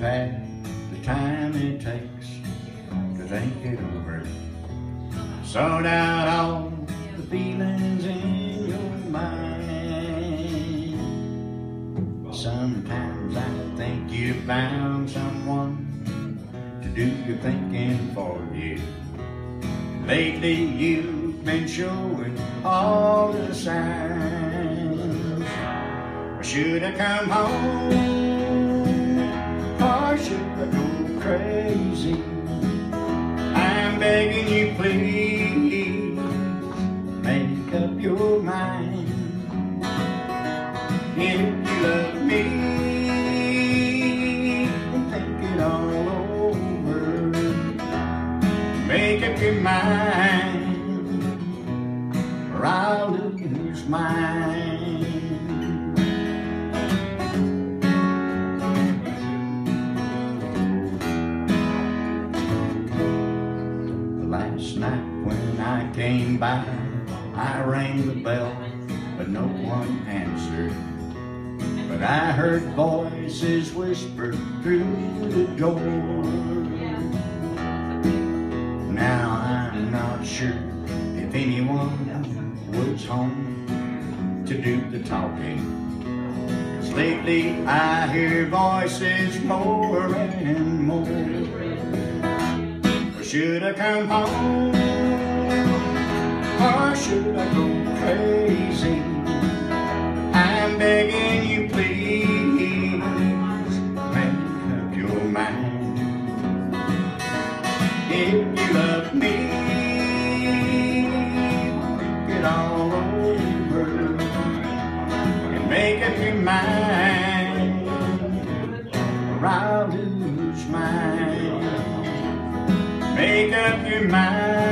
the time it takes to think it over. Sort out all the feelings in your mind. Sometimes I think you found someone to do your thinking for you. Lately you've been showing all the signs. Should I come home crazy? I'm begging you please, make up your mind. If you love me, think it all over. Make up your mind, or I'll lose mine. Last night when I came by, I rang the bell, but no one answered. But I heard voices whisper through the door. Now I'm not sure if anyone was home to do the talking. 'Cause lately I hear voices more and more. Should I come home? Or should I go crazy? I'm begging you please, make up your mind. If you love me, think it all over and make up your mind, or I'll lose Make up your mind,